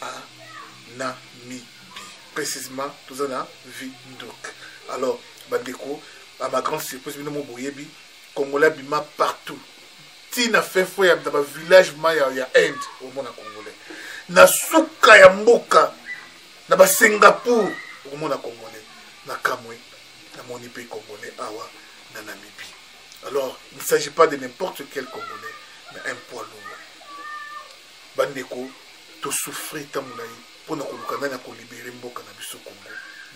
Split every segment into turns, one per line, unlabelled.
à Namibie. Précisément, tout ça dans Vinduk. Alors, Bandeko, à ma grande surprise, nous avons boyebi, Congolais bima partout. Tina fait fou ya dans village maya ya Inde au monde congolais. Na suka ya mboka na ba Singapour au monde congolais. Na kamwe na moni pe congolais awa na Namibie. Alors, il ne s'agit pas de n'importe quel congolais, mais un poids lourd. bandeko tosouffrir ntango na ye mpo na koluka nani akolibere mboka na biso congo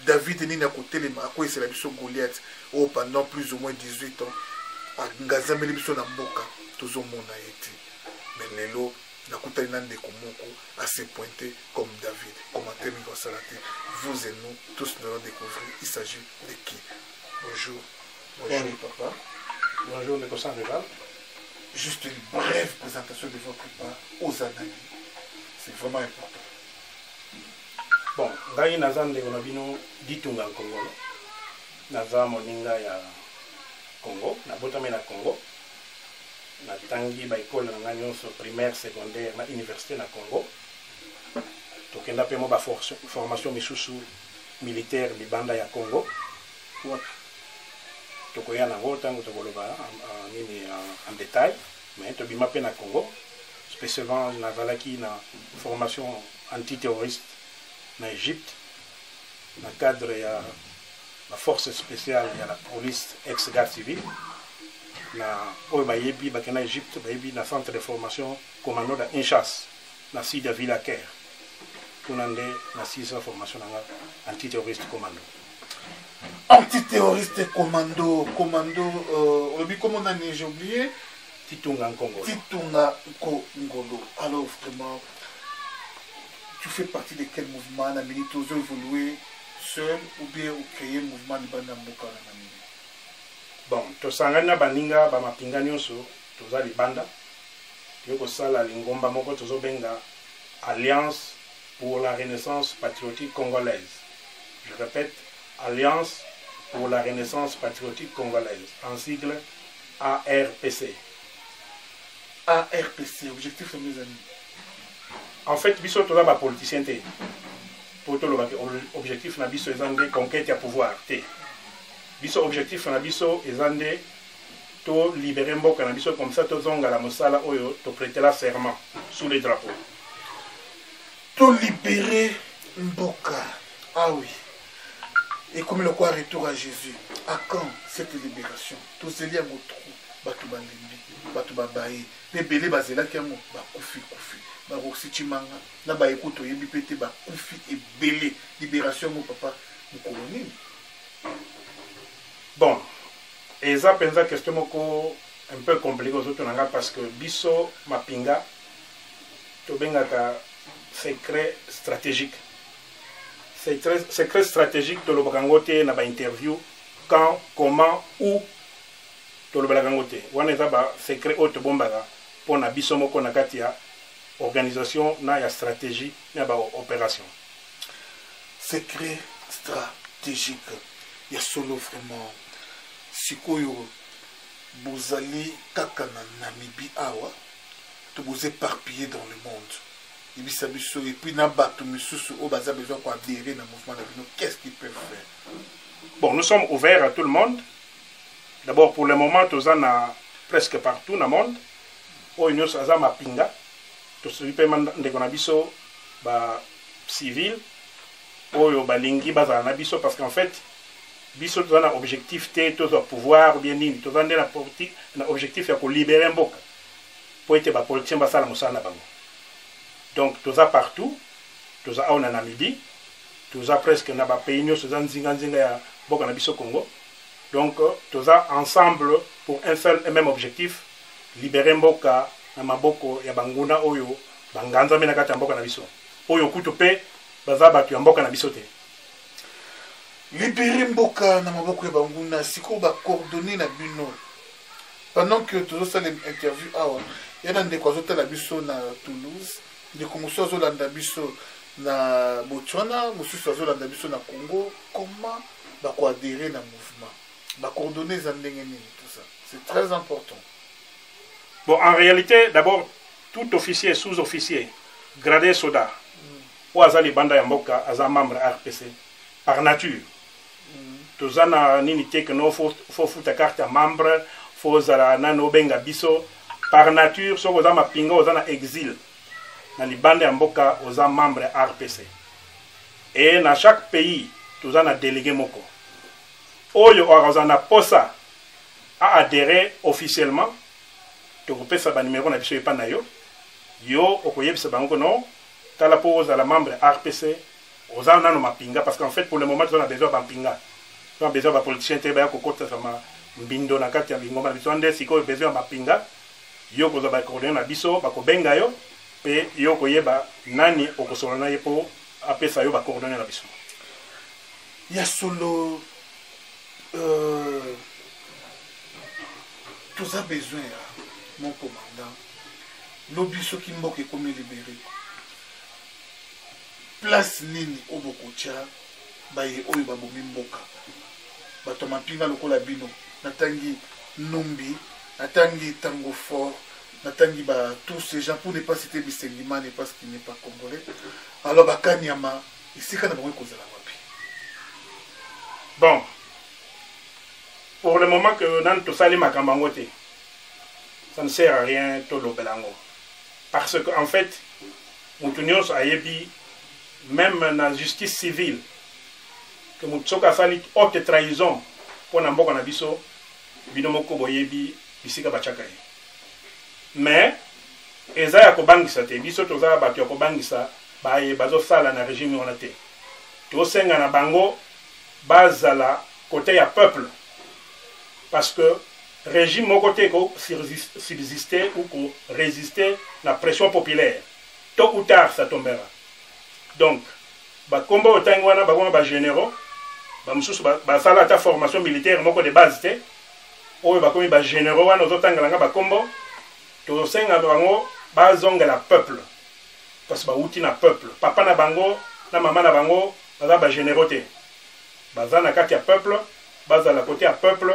david nini akotelema akweyisela biso goliath oyo pendant plus ou moins 18 ans angazameli biso na mboka tozomona ye te me lelo nakutani na ndeko moko ase pointe comme david commentaire mingi asala te vous et nous tous nous allons découvrir il s'agit de qui bonjour Bonjour papa.
Bonjour ndeko Sandoval.
Juste une brève présentation de votre part aux analyses. C'est vraiment important.
Bon, ngai naza ndeko na bino Ditunga Nkongolo. Naza moninga ya Congo, nabotami na Congo. natangi baekole na ngai nyonso primaire secondaire na université na congo tokenda mpe mwa baformation misusu militaire libanda ya congo Wapi? Tokoya na ngo tango tokoloba nini en detail, mais tobima pe na Congo, spécialement nazalaki na formation antiterroriste na Egypte na cadre ya ba force spéciale ya la police ex garde civile na oyo bayebi bakenda Egypte bayebi na centre de formation commando da Inchas na sud ya ville ya Caire kuna nde nasilisa formation na nga antiterroriste commando
Antiterroriste commando, commando, euh, olobi comme on a j'ai oublié.
Titunga Nkongolo.
Titunga Nkongolo. Alors vraiment, tu fais partie de quel mouvement La minute ozo évoluer seul ou bien au créer mouvement de banda mboka na nani
Bon, tosangani na baninga ba mapinga nyonso toza libanda. Yo kosala lingomba moko tozo benga alliance pour la renaissance patriotique congolaise. Je répète, Alliance pour la renaissance patriotique congolaise, en sigle ARPC.
ARPC, objectif mes amis.
En fait, biso toza ba politiciens te. Po to loba objectif na biso ezande conquête ya pouvoir te. Biso objectif na biso ezande to libérer mboka na biso comme ça tozonga la mosala oyo to prêter la serment sous les drapeaux.
to libere mboka awi ah ekomi lokola retour à jésus à quand cette libération tozeli yango trop bato balembi bato babaye mpe ebele bazelaki yango bakufi kufi baroxi cimanga na bayeku toyebi mpe te bakufi ebele libération yango papa mokolo nini
bon eza mpenza question moko un peu compliqué ozotuna nga parce que biso mapinga tobengaka secret stratégique secret, secret stratégique tolobaka yango te na bainterview quand comment ou tolobelaka yango te wana eza basecret oyo tobombaka mpo na biso moko na kati ya organisation na ya stratégie na baopération
secret stratégique ya solo vraiment sikoyo bozali kaka na namibi awa bato boza éparpillé dans le monde yebisa biso et puis na bato misusu oyo baza besoin koadhere na mouvement na bino qu'est ce qu'ils peuvent faire
bon nous sommes ouverts à tout le monde d'abord pour le moment toza na presque partout na monde oyo nyonso aza mapinga tosoki mpe ndeko na biso ba civil oyo balingi bazala na biso parce qu'en fait biso toza na objectif te tozwa pouvoir bien nini toza nde na, na objectif ya kolibere mboka mpo ete bapoliticien basala mosala na bango donc toza partout toza awa na namibie toza presque na bapays nyonso eza nzinganzinga ya mboka na biso congo donc toza ensemble pour un seul et même objectif libere mboka na maboko ya banguna oyo banganzami na kati ya mboka na biso oyo kutu mpe baza bato ya mboka na biso te
libere mboka na maboko ya banguna sikoyo bacordonne na bino pendant que tozosala interview awa ya na ndeko azotala biso na toulouse ndeko mosusu azolanda biso na botswana mosusu azolanda biso na congo comment bakoadere na mouvement bacordonne eza ndenge nini tout ça c'est très important
bon en réalité d'abord tout officier sous officier gradé soda oyo aza libanda ya mboka aza membre rpc par nature mm. toza na nini te keno fo futa carte ya membre fo ozala nani obenga biso par nature soki oza mapinga oza na exil na libanda ya mboka oza membre rpc e na chaque pays toza na delege moko oyo akozala na posa aadhere officiellement tokopesa banimero na biso epai na yo yo okoyebisa bango kono tala po ozala membre ya rpc oza nano mapinga parce qu'en fait pour le moment toza na besoin ya bampinga toza na besoin ya bapoliticien te baya kokotisa mbindo na kati ya lingomba na biso nde sikoyo besoin ya mapinga yo kozwa bacoordonne na biso bakobenga yo mpe yo okoyeba nani okosolola na ye mpo apesa yo bacoordonne na biso
ya solo euh, toza besoin ya mon commandant lobi soki mboka ekomi libere place nini oyo bokotya baye oyo babomi mboka bato ya mampinga lokola bino natangi numbi natangi tango fort natangi ba tous ces gens pour ne pas citer bisengimane parce qu'il n'est pas congolais alors bakanyama esika na bango ekozala wapi
bon pour le moment que nanu tosali makambo yango te ça ne sert à rien tolobela yango parce que en fait moto nyonso ayebi même na justice civile que moto soki asali haute trahison mpo na mboka na biso bino moko boyebi bisika batyaka ye mais eza ya kobangisa te biso toza bato ya kobangisa baye bazosala na regime wana te tosenga na bango bazala kote ya peuple parce que Regime moko te eko subsister ou ko resister na pression populaire. Tot ou tard ça tombera. Donc ba komba otangi wana bakoma ba generaux ba mususu ba sala ata formation militaire moko de base te oyo bakomi ba generaux wana ozotangela nga bakombo tosenga bango bazongela peuple parce bawuti na peuple papa na bango na mama na bango baza bagénéraux te baza na kati ya peuple bazala kote ya peuple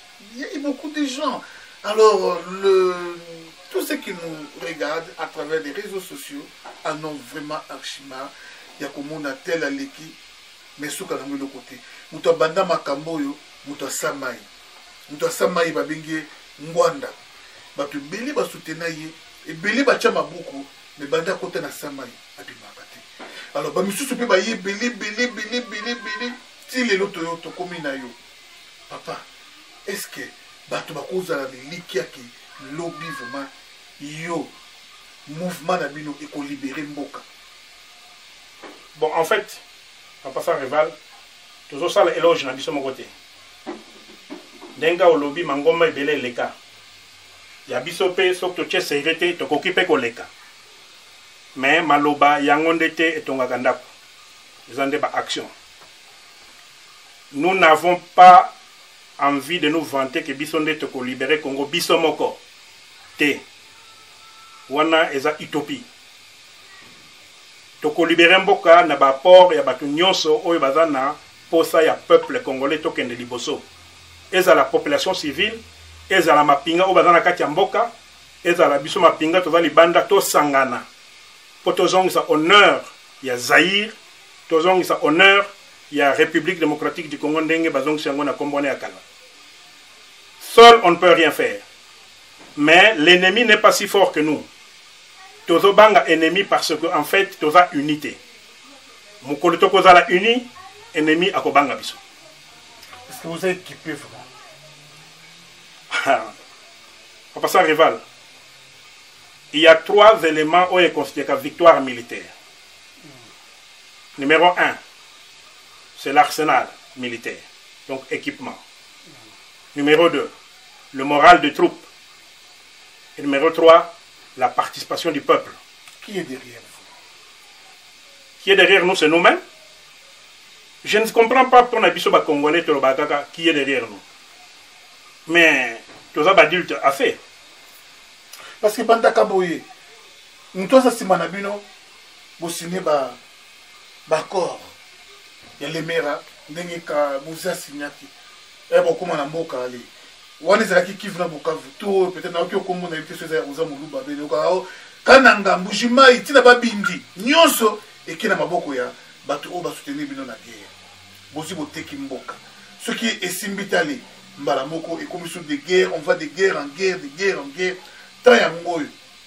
Il y a beaucoup de gens. Alors, le, tous ceux qui nous regardent à travers les réseaux sociaux en ont vraiment archima ya komona tel aleki mais suka nango eloko te moto abanda makambo oyo moto asamba ye moto asamba ye babengi ye ngwanda bato ebele basutena ye ebele batya mabuku me banda kota na samba ye abimaka te alors bamisusu mpe baye ebele ebele ebele ebele ebele ti lelo toyo tokomi na yo papa est ce que bato bakozala na elikya ke lobi vraiment yo mouvement na bino ekolibere mboka
bon en fait en passant rival tozosala éloge na biso moko te ndenge olobi mangomba ebele eleka ya biso mpe soki totye sere te tokoki mpe koleka me maloba yango nde te etongaka ndako eza nde baaction Nous n'avons pas envie de nous vanter que biso nde toko libere Congo biso moko te wana eza utopie tokolibere mboka na baapport ya bato nyonso oyo baza na mposa ya peuple congolais tokende liboso ezala population civile ezala mapinga oyo baza na kati ya mboka ezala biso mapinga toza libanda tosangana mpo tozongisa honneur ya zaire tozongisa honneur ya Republique Democratique du Congo ndenge bazongisi yango na kombo wana ya kala. Seul on ne peut rien faire. Mais l'ennemi n'est pas si fort que nous. Tozo banga ennemi parce que en fait toza unité. Mukolo toko zala uni, ennemi akobanga biso.
Est-ce que vous êtes équipé vraiment?
On passe à rival. Il y a trois éléments où est considéré victoire militaire. Numéro un, c'est l'arsenal militaire, donc équipement. Numéro deux, le moral des troupes. Et numéro trois, la participation du peuple.
Qui est derrière vous
Qui est derrière nous, c'est nous-mêmes. Je ne comprends pas pour les Congolais qui est derrière nous. Mais tout ça, adulte a fait.
Parce que pendant que moto aza nsima na bino bosine ba baccord ya lemera ndenge ka boze asignaki e eh, bokóma na mboka ale wana ezalaki kivu na bukavu to peut-être nayoki okombo na ye te so eza oza moluba bene okao kananga mbuji mai ntina babindi nyonso eke na maboko ya bato oyo basoutenir bino na guerre bozwi boteki mboka soki esimbi tale mbala moko ekomi so de guerre on va de guerre en guerre de guerre en guerre temps yango oyo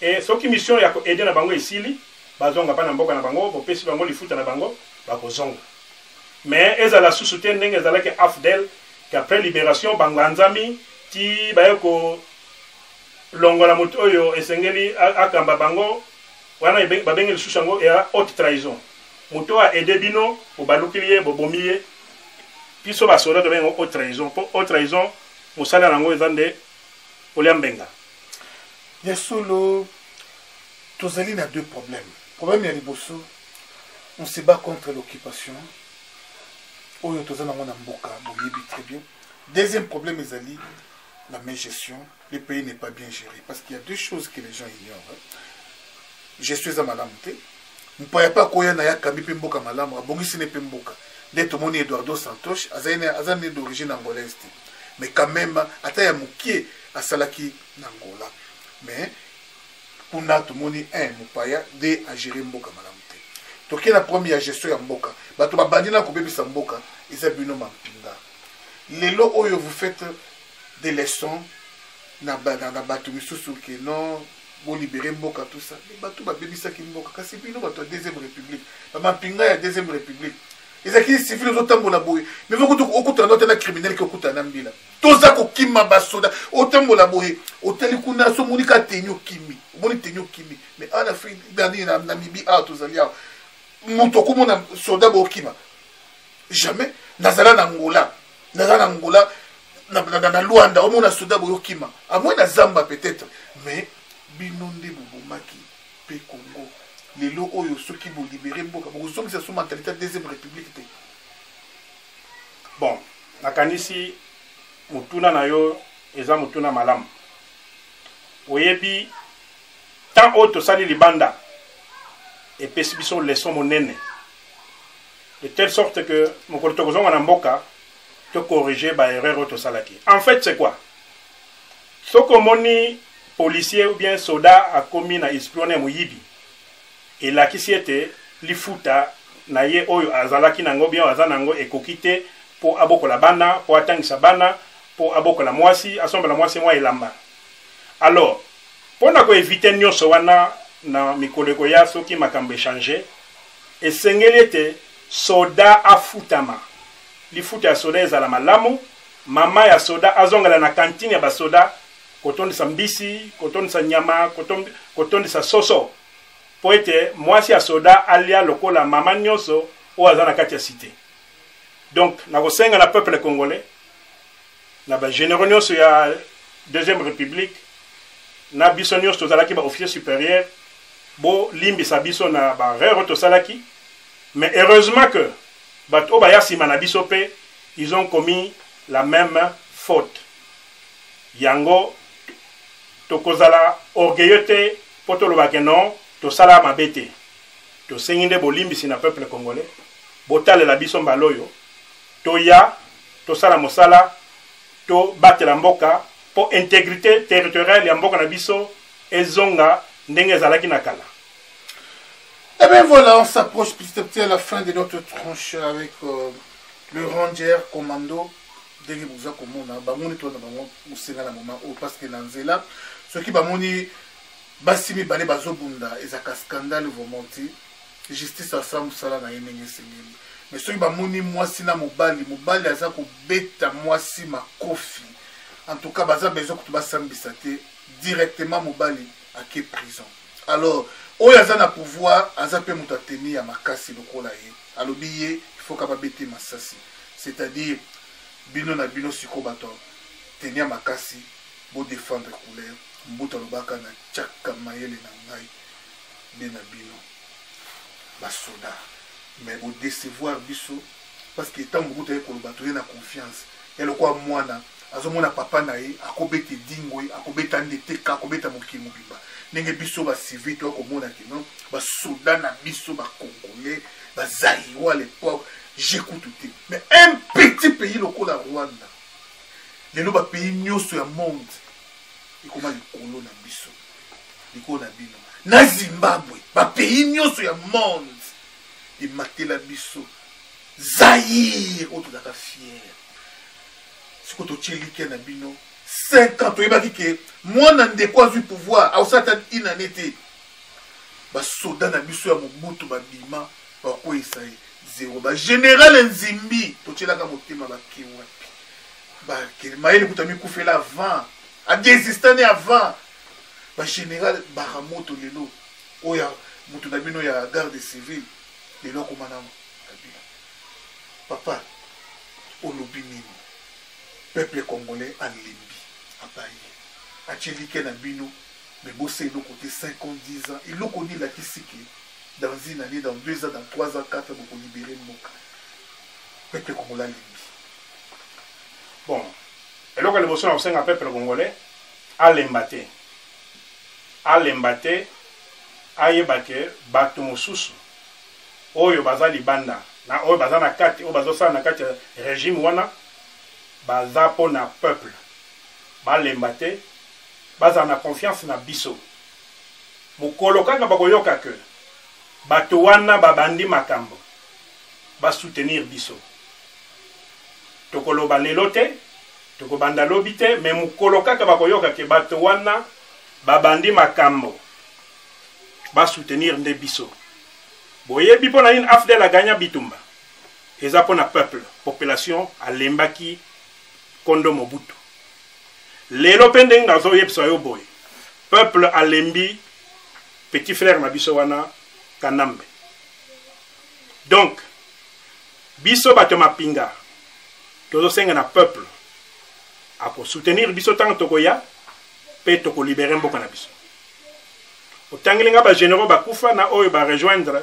Et soki mission ya ko aider na bango esili, bazonga pa na mboka na bango, bopesi bango lifuta na bango, bakozonga. Mais ezala susu te ndenge ezalaki AFDL, qu'après liberation banganzami ti baye ko longola moto oyo esengeli akamba bango, wana babengi lisusu yango ya haute trahison. Moto a aider bino, bobalukili ye, bobomi ye, biso basoda tobengi yango haute trahison, po haute trahison mosala na yango eza nde kolia mbenga.
ya solo tozali na deux problèmes problème ya liboso on se bat contre l'occupation oyo toza nango na mboka boyebi très bien deuxième problème ezali la même gestion le pays n'est pas bien géré parce qu'il y a deux choses que les gens ignorent gestion eza malamu te mpaya mpe akoya na ye akambi mpe mboka malamu abongisi ne mpe mboka nde tomoni eduardo santos aza ne d'origine angolaise te mais quand même ata ya mokie asalaki na angola mais kuna tomoni un mopaya nde agere mboka malamu te toke na problème ya gestion ya mboka bato babandi na kobebisa mboka eza bino mampinga lelo oyo vous faites des leçons na bato misusu ke non bo libere mboka tout ça mais bato babebisaki mboka kasi bino bato ya deuxième république bamampinga ya deuxième république ezalaki civil ozotambola boye mais vokutu okutana na otala criminel ke okutana na mbila toza kokima basoda otambola boye otali kuna so omoni ka teni okimi omoni teni okimi mais awa na namibi awa tozali awa moto okomona soda bokima jamais nazala na ngola naza na ngola na luanda omona soda boyokima amoi na zamba peut-être mais bino nde bobomaki mpe congo lelo oyo soki bolibere mboka bokozongisa so mentalite ya deuxième république te
bon nakanisi motuna na yo eza motuna malamu oyebi temps oyo tosali libanda epesi biso leson monene de telle sorte que mokolo tokozonga na mboka tokorrige baerreur oyo tosalaki en fait c'est quoi soki omoni policier ou bien soda akomi na espionne ya moyibi elakisi ete lifuta na ye oyo azalaki nango bien aza nango ekoki te mpo abokola bana mpo atangisa bana mpo abokola mwasi asombela mwasi mwa elamba alors mpo na koevite nyonso wana na mikolo ekoya soki makambo echange Esengeli ete soda afutama. Lifuta ya soda ezala malamu. Mama ya soda azongela na kantine ya basoda kotondisa mbisi, kotondisa nyama, kotondisa soso mpo ete mwasi ya soda alia lokola mama nyonso oyo aza na kati ya site. Donc nakosenga na peuple congolais na ba generaux nionso ya deuxième république na biso nionso tozalaki ba officier supérieur bolimbisa biso na ba erreur oyo tosalaki mais heureusement que bato oyo baya nsima na biso mpe ils ont commis la même faute yango tokozala orgueilleux te mpo tolobake non tosala mabe te tosengi nde bolimbisi na peuple congolais botalela biso mbala oyo toya tosala mosala tobatela mboka mpo integrite territoriale ya mboka na biso ezonga ndenge ezalaki na kala
Eh bien voilà, on s'approche petit à petit à la fin de notre tranche avec euh, le ranger commando ndenge boza komona bamoni tolanda bango mosenga na moma oyo parce que na nzela soki bamoni basi mibale bazobunda ezalaka scandale vraiment te justice asala mosala na ye ndenge esengeli me soki bamoni mwasi na mobali mobali aza kobeta mwasi makofi en tout cas baza besoin kutu basambisa te directement mobali ake prison alors oyo aza na pouvoir aza mpe moto ateni ya makasi lokola ye alobi ye ifoka babete masasi c'est-à-dire bino na bino siko bato teni ya makasi bodefendre couleur mbuta alobaka na chaka mayele na ngai nde na bino basoda mais bodecevoir biso parce que ntango mokuta ye koloba toye na confiance ya lokola mwana azomona papa na ye akobeta edingwe akobeta ndeteka akobeta mokili mobimba ndenge biso bacivil toya komona kino basoda na biso bacongolais bazaiwa lepoque je kutu te mais un petit pays lokola rwanda lelo bapays nyonso ya monde ekoma likolo na biso likolo na bino na zimbabwe bapays nyonso ya monde ematela biso zaire oyo tozalaka fiere sikoyo totye like na bino 5 ans toyebaki ke mwana ndeko azwi pouvoir aosala ata inane te basoda na biso ya mobutu babima bakweyisa ye zero bageneral nzimbi totyelaka motema bakewapi mayele kuta mikufela 20 adesistani avant bagénéral baramoto lelo oyo moto na bino ya garde civile lelo akoma na kabila papa olobi nini peuple congolais alembi abaye atyelike na bino me bosa eloko te 5 ans 10 ans eloko nini elakisi ke dans une année dans deux ans dans trois ans quatre bokolibere mboka peuple congolais alembi
bon eloko ya liboso na kosenga peuple congolais alemba te alemba te ayeba ke bato mosusu oyo baza libanda na oyo baza na kati oyo bazosala na kati ya regime wana baza mpo na peuple balemba te bazala na confiance na biso mokolo kaka bakoyoka ke bato wana babandi makambo basoutenir biso tokoloba lelo te tokobanda lobi te me mokolo kaka bakoyoka ke bato wana babandi makambo basoutenir nde biso boyebi mpo na nini afdel aganya bitumba eza mpo na peuple population alembaki kondo mobutu lelo mpe ndenge nazoyebisa yo boye peuple alembi petit frère na biso wana kanambe donc Biso bato ya mapinga tozosenga na peuple akosoutenir biso ntango tokoya mpe tokolibere mboka na biso otangeli ngai bagénéraux bakufa na oyo barejoindre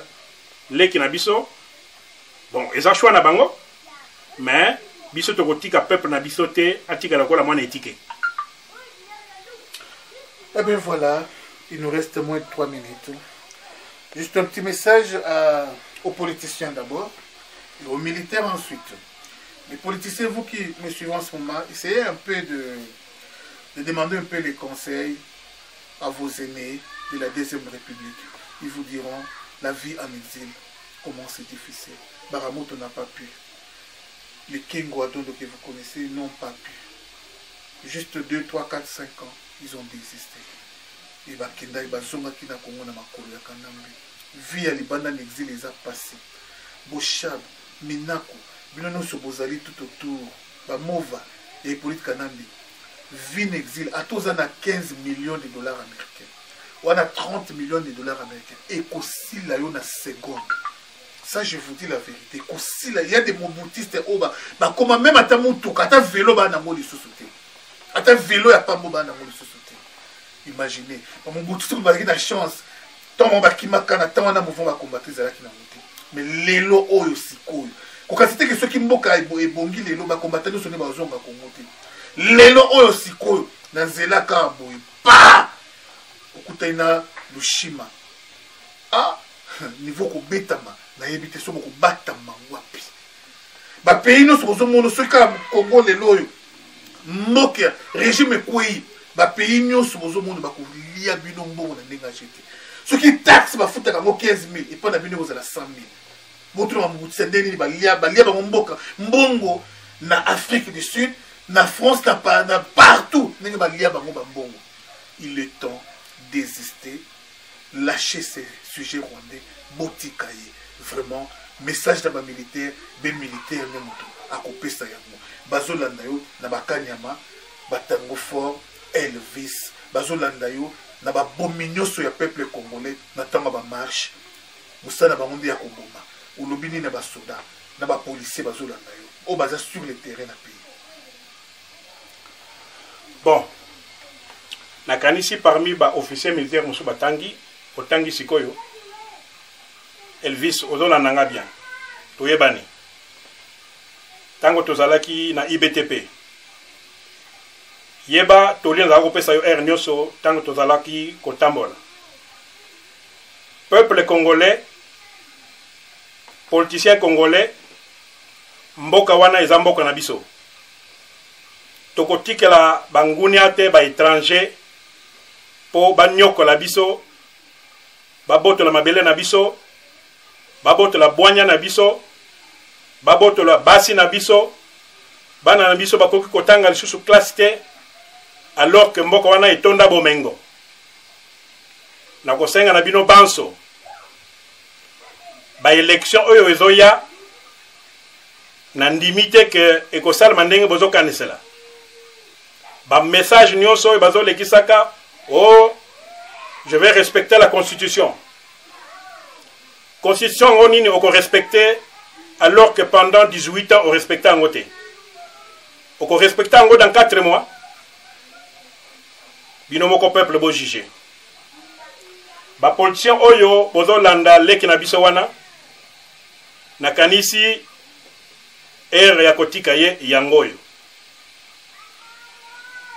leki na biso bon eza choix na bango mais biso tokotika peuple na biso te atika lokola mwana etike
eh bien voilà il nous reste moins de 3 minutes Juste un petit message à, aux politiciens d'abord et aux militaires ensuite. Les politiciens, vous qui me suivez en ce moment, essayez un peu de, de demander un peu les conseils à vos aînés de la Deuxième République. Ils vous diront la vie en exil, comment c'est difficile. Baramoto n'a pas pu les Kengwadondo que vous connaissez n'ont pas pu. Juste 2, 3, 4, 5 ans, ils ont désisté. mpe bakendaki bazongaki na kongo na makolo ya kanambe vi ya libanda na exile eza mpasi boshab minaku bino nyonso bozali tout autour bamova ya hippolyte kanambe vi na exile ata oza na 15 millions de dollars américain wana 30 millions de dollars américain ekosila yo na seconde ça je vous dis la vérité ekosila ya de mobutiste oyo bakoma meme ata motuka ata velo baa nango lisusu te ata velo ya pambo baa nango lisusu imagine bamobutu soki bazalaki na chance ntango bango bakimaka na ntango wana mouvement bakombatre ezalaki na mote me lelo oyo sikoyo kokasi teke soki mboka ebongi lelo bakombatre nyonso nde bazonga kongo te lelo oyo sikoyo na nzela kaka boye pa okutani na lushima a ah, niveau kobetama nayebi te soki okobatama wapi bapays nyonso bozomona soki kaka kongo lelo oyo mboka ya regime ekwei bapays nyonso bozomona bakolia bino mbongo na ndenge aje te soki taxe bafutaka yango 15 000 epai na bino ekozala 100 000 botuna bamokutisa nde nini balia balia bango mboka mbongo na afrique du sud na france na, na partout ndenge balia bango bambongo il est temps desister lâcher ce sujet rwandais botika ye vraiment message na bamilitaire be militaire nde moto akopesa yango bazolanda yo na bakanyama batango fort elvis bazolanda yo na babomi nyonso ya peuple congolais na ntango ya bamarche mosala na bango nde ya koboma olobi nini na basoda na bapolisier bazolanda yo oyo baza sur le terrain na pays
bon nakanisi parmi ba officier militaire mosusu batangi otangi sikoyo elvis ozolanda nga bien toyebani ntango tozalaki na ibtp yeba toli nazalaka kopesa yo aire nyonso ntango tozalaki kotambola peuple congolais politicien congolais mboka wana eza mboka na biso tokotikela bangunia te baétranger mpo banyokola biso babotola mabele na biso babotola bwanya na biso babotola basi na biso bana na biso bakoki kotanga lisusu klase te alors ke mboka wana etonda bomengo nakosenga na bino banso baelektio oyo ezoya na ndimi te ke ekosalema ndenge bozokanisela bamessage nyonso oyo bazolekisaka o oh, je vais respecter la constitution constitution yango nini okorespecte alors que pendant 18 ans orespecte yango te okorespecte yango dans 4 mois bino moko peuple bojuge bapoliticien oyo bozolanda leki na biso wana nakanisi ere ya kotika ye yango oyo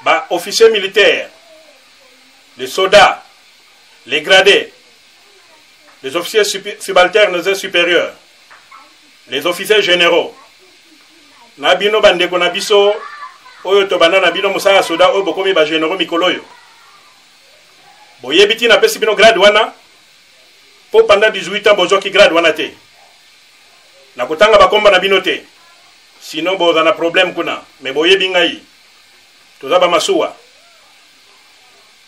baofficier militaire les soda les gradés les officiers subalternes et supérieurs les officiers généraux na bino bandeko na biso oyo tobanda na bino mosala ya soda oyo bokomi bagénéraux mikolo oyo boyebi ntina apesi bino grade wana po pendant 18 ans bozwaki grade wana te na kotanga bakomba na bino te sinon boza na problème kuna me boyebi ngai toza bamasuwa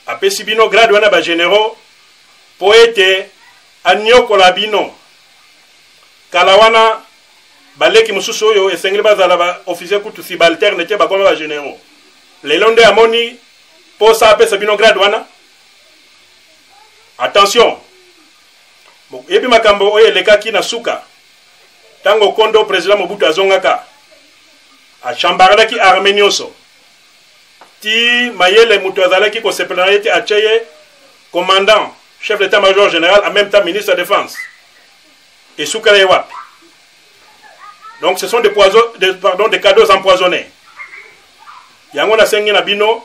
apesi bino grade wana bagénéraux mpo ete aniokola bino kala wana baleki mosusu oyo esengeli bazala baofficier kutu subalterne te bakoma bagénéraux lelo nde amoni mposa apesa bino grade wana attention yebi makambo oyo elekaki na suka ntango kondo président mobutu azongaka achambaralaki arme nyonso ti mayele moto azalaki kosepela na ye te atye ye commandant chef d'état major général en même temps ministre ya défense esukela ye wapi donc ce sont des, poison, des, pardon, des cadeaux empoisonnés yango nasengi na bino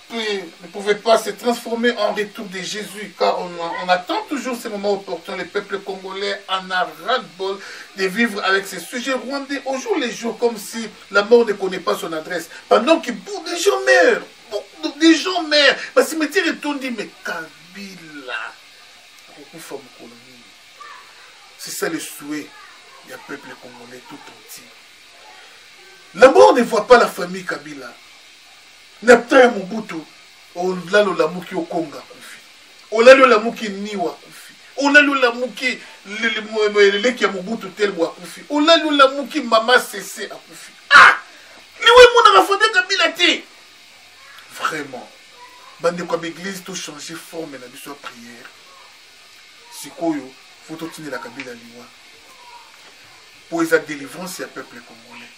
ne pouvait pas se transformer en retour de Jésus, car on, attend toujours ces moments opportuns. les peuples congolais en a ras de bol de vivre avec ces sujets rwandais au jour les jours, comme si la mort ne connaît pas son adresse. Pendant que beaucoup de gens meurent, beaucoup de gens meurent. Le métier est dit, mais Kabila, c'est ça le souhait du peuple congolais tout entier. La mort ne voit pas la famille Kabila. na temps ya mobutu olali olamuki okonga akufi olali olamuki niwa akufi olali olamuki eleki ya mobutu telbo akufi olali olamuki mama sese akufi ah liwa emonaka fabien kabila te vraiment bandeko ya baeglise tochange forme na biso ya priere sikoyo fo totinela kabila liwa mpo eza délivrance ya peuple congolais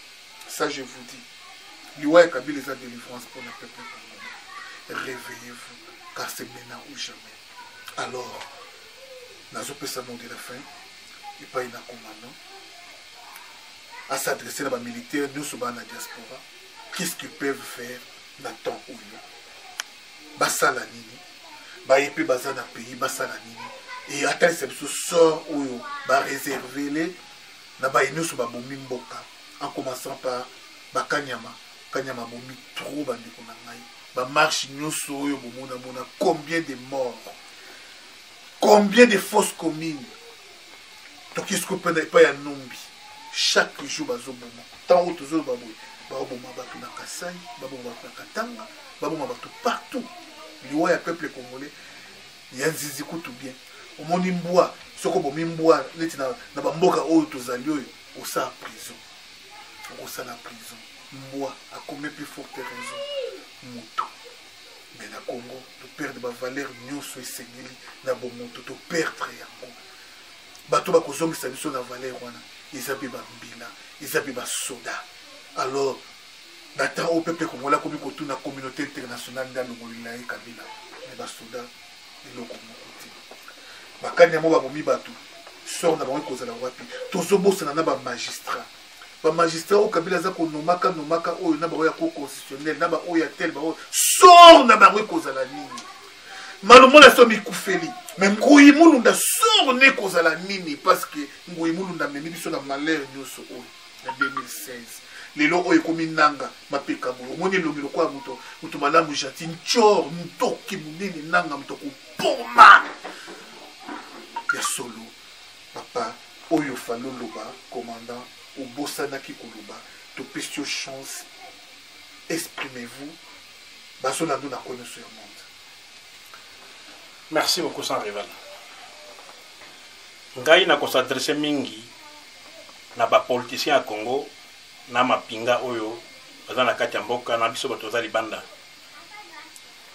ça je vous dis liwa ya kabila eza délivrance pour la peuple congolais réveillez-vous car c'est maintenant ou jamais alors nazopesa mot de la fin epai na commandant asadresse na bamilitaire nyonso baa na diaspora qu'est-ce qu'ils peuvent faire na temps oyo basala nini baye mpe baza na pays basala nini e atalisa biso sort oyo bareservele na baye nionso babomi mboka en commençant par bakanyama kanyama abomi trop bandeko na ngai bamarche nyonso oyo bomonamona combien de mort combien de fausse commune toki siko mpena epai ya nombi chaque jour bazoboma ntango oyo tozoloba boye baboma bato na kasai baboma bato na katanga baboma bato partout liwa ya peuple congolais ya nzizi kutu bien omoni mbwa soki obomi mbwa neti na, na bamboka oyo tozali oyo osala prison okosala prison mbwa akomi plus forte raison moto me na congo toperdre bavaleur nyonso esengeli na bomoto toperdre yango bato bakozongisa biso na valeur wana eza mpe bambila eza mpe basoda alors Na temps oyo peuple congolais akomi kotuna communauté internationale nde alongolila ye Kabila mais basoda eloko moko te bakani yango babomi bato sort na bango ekozala wapi tozobosana na bamagistrat bamagistrat oyo kabila aza konomaka nomaka oyo na baoyo ya cour constitutionnel na baoyo ya tel baoyo sort na bango ekozala nini malomola so mikufeli me ngui mulunda sort na ekozala nini parce que ngui mulunda amemi biso na malheur nyonso oyo na 2016 lelo oyo ekomi nanga mapeka boye omoni elongi lokola moto moto malamu jati ncor ntoki monene nanga moto kopoma ya solo papa oyo falo loba commandant obosanaki koloba topesi yo chance exprimez-vous bazolanda na koni nyonso ya monde
merci beaucoup sans rival ngai nakosadresse mingi na ba politiciens ya Congo na mapinga oyo baza na kati ya mboka na biso bato baza libanda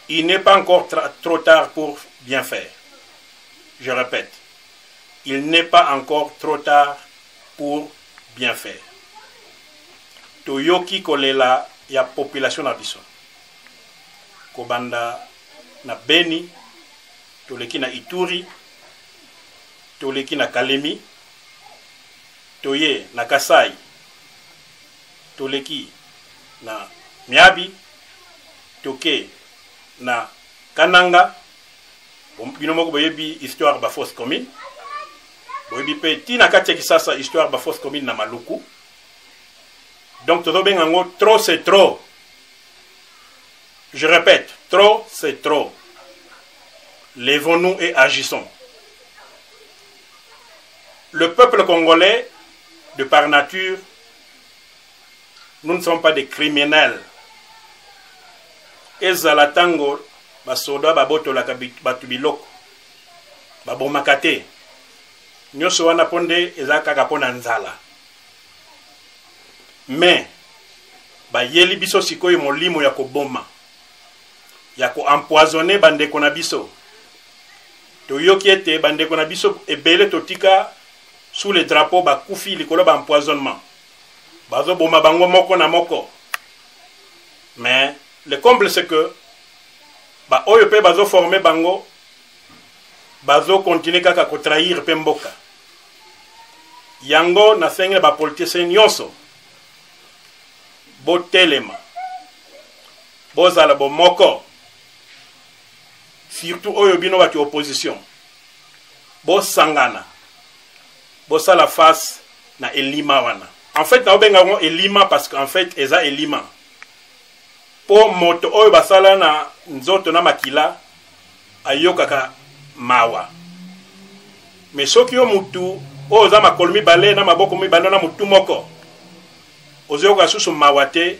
il n'est pas encore trop tard pour bien faire je répète il n'est pas encore trop tard pour bien faire toyoki kolela ya population na biso kobanda na beni toleki na ituri toleki na kalemi toye na kasai toleki na miabi toke na kananga bino moko boyebi histoire ba fausse commune boyebi mpe ntina kati ya kisasa histoire ba fausse commune na maluku donc tozobenga yango trop c'est trop je répète trop c'est trop levons-nous et agissons le peuple congolais, de par nature, nous ne sommes pas des criminels. ezala ntango basoda babotolaka bato biloko babomaka te nyonso wana mpo nde eza kaka mpo na nzala me bayeli biso sikoyo molimo ya koboma ya koempoisonne bandeko na biso toyoki ete bandeko na biso ebele totika sous le drapeau bakufi likolo ba empoisonnement bazoboma bango moko na moko mais le comble c'est que baoyo mpe bazoforme bango bazokontinue kaka kotrahir mpe mboka yango nasengi na bapolitisien nyonso botelema bozala bomoko surtout oyo bino batu opposition bosangana bosala face na elima wana en fait naobenga yango elima parce que en fait eza elima mpo moto oyo basala na nzoto na makila ayokaka mawa me soki yo mutu oyo oza makolo mibale na maboko mibale na motu moko ozoyoka susu mawa te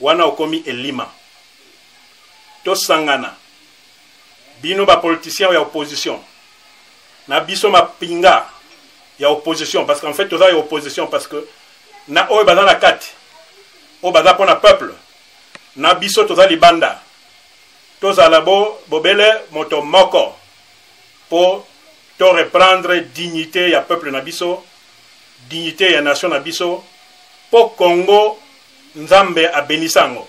wana okomi elima tosangana bino bapoliticien ya opposition na biso mapinga ya opposition parce qu'en fait toza ya opposition parce que na oyo baza na kati oyo baza mpo na peuple na biso toza libanda tozala bo bobele moto moko mpo to reprendre dignité ya peuple na biso dignité ya nation na biso mpo congo nzambe abenisa yango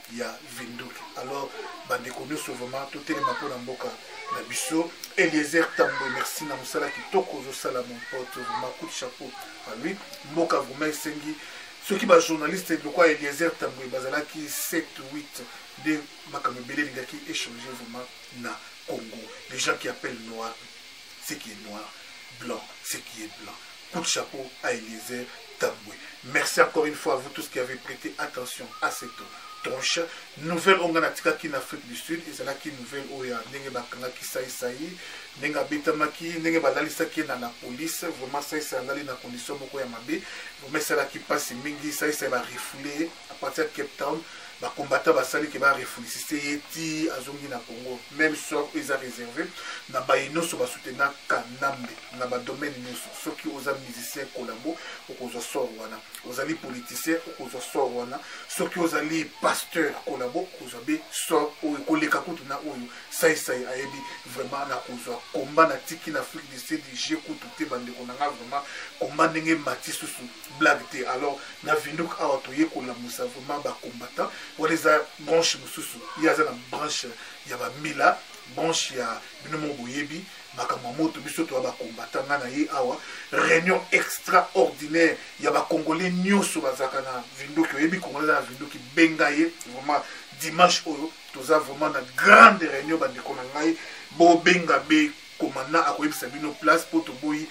ya vinduki alors bandeko nyonso vraiment totelema mpo na mboka na biso eliezer tambwe merci na mosala kitoko ozosala mon pote vraiment coup de chapeau à lui mboka vraiment esengi soki bajournaliste lokwa eliezer tambwe bazalaki 7 8 nde makambo ebele elingaki échange vraiment na congo les gens qui appellent noir ce qui est noir blanc ce qui est blanc Coup de chapeau à Eliezer Tamboué. Merci encore une fois à vous tous qui avez prêté attention à cette tronche. Nouvelle onga na tikaki na Afrique du Sud, ezalaki nouvelle oya ndenge bakangaki sai sai, ndenge abetamaki, ndenge balalisaki na la police, vraiment sai sai alali na condition moko ya mabe, vraiment esalaki pasi mingi, sai sai ba refoulé à partir de Cape Town ba combattants basali ke ba refoulisiste ye ti azongi na Congo même sort eza réservé na baye nyonso basoutenir kanambe na badomaine nyonso soki oza musicien collabo okozwa sort wana ozali politicien okozwa sort wana soki ozali pasteur collabo okozwa be sort oyo ekoleka kutu na oyo saisai ayebi vraiment nakozwa komba na tiki na afrique du sud je kutu te bandeko na nga vraiment komba ndenge mati susu blague te alors na vinduk awa toye kolamusa vraiment bacombattant wana eza branche mosusu ye aza na branche ya bamila branche ya bino moko boyebi makambo ya moto biso toya bakombata ngai na ye awa réunion extraordinaire ya bacongolais nyonso bazalaka na vinduki oyebi congolais na vinduki benga ye vraiment dimanche oyo toza vraiment na grande réunion bandeko na ngai bobenga be commandant akoyebisa bino place mpo toboyi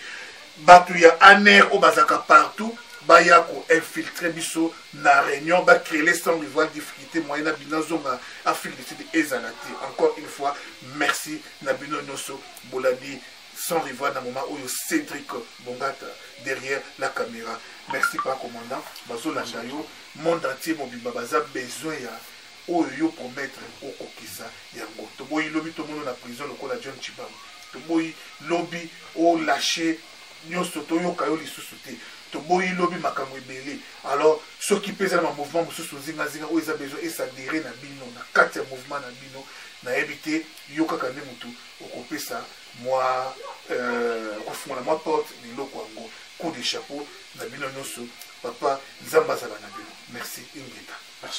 bato ya aner oyo bazalaka partout baya koinfiltre biso na réunion bacrele sans rival difficulté moyen na bino azonga afrique du sud ezala te encore une fois merci na bino nyonso bolandi sans rival na moment oyo cédric bongata derrière la caméra merci pa commandant bazolanda yo monde entier mobimba baza besoin ya oyo yo promettre okokisa yango toboyi lobi tomono na prison lokola john chibam toboyi lobi olashe nyonso toyoka yo lisusu te toboyi lobi makambo ebele alors soki mpe eza na bamouvement mosusu nzinganzinga oyo eza besoin esadere na bino na kati ya mouvement na bino nayebi te yo kaka nde motu okopesa mwa euh, okofungola mwa porte na eloko yango coup de chapeau na bino nyonso papa nzambe azala na bino merci ingeta